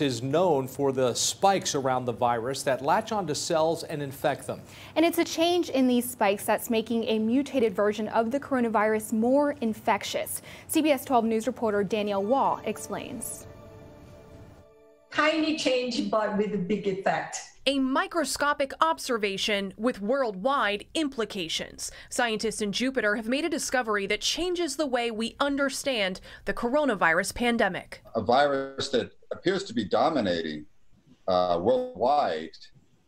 is known for the spikes around the virus that latch onto cells and infect them. And it's a change in these spikes that's making a mutated version of the coronavirus more infectious. CBS 12 News reporter Danielle Waugh explains. Tiny change, but with a big effect a microscopic observation with worldwide implications. Scientists in Jupiter have made a discovery that changes the way we understand the coronavirus pandemic. A virus that appears to be dominating uh, worldwide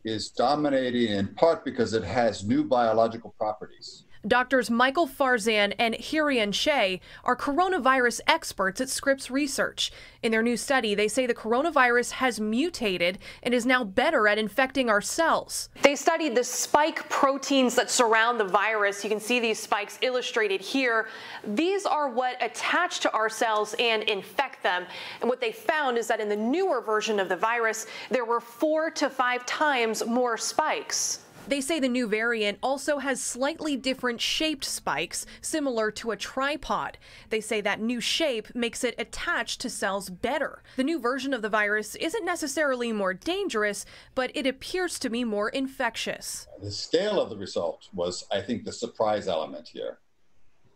is dominating in part because it has new biological properties. Doctors Michael Farzan and Hyeryun Shea are coronavirus experts at Scripps Research. In their new study, they say the coronavirus has mutated and is now better at infecting our cells. They studied the spike proteins that surround the virus. You can see these spikes illustrated here. These are what attach to our cells and infect them. And what they found is that in the newer version of the virus, there were four to five times more spikes. They say the new variant also has slightly different shaped spikes, similar to a tripod. They say that new shape makes it attach to cells better. The new version of the virus isn't necessarily more dangerous, but it appears to be more infectious. The scale of the result was, I think, the surprise element here.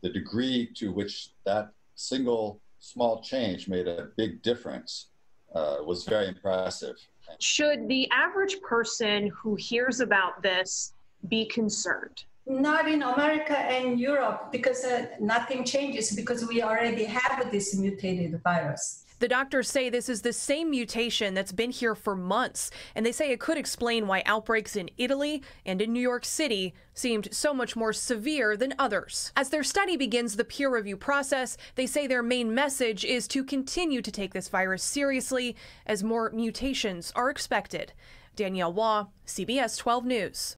The degree to which that single small change made a big difference uh, was very impressive. Should the average person who hears about this be concerned? Not in America and Europe because uh, nothing changes because we already have this mutated virus. The doctors say this is the same mutation that's been here for months, and they say it could explain why outbreaks in Italy and in New York City seemed so much more severe than others. As their study begins the peer review process, they say their main message is to continue to take this virus seriously as more mutations are expected. Danielle Waugh, CBS 12 News.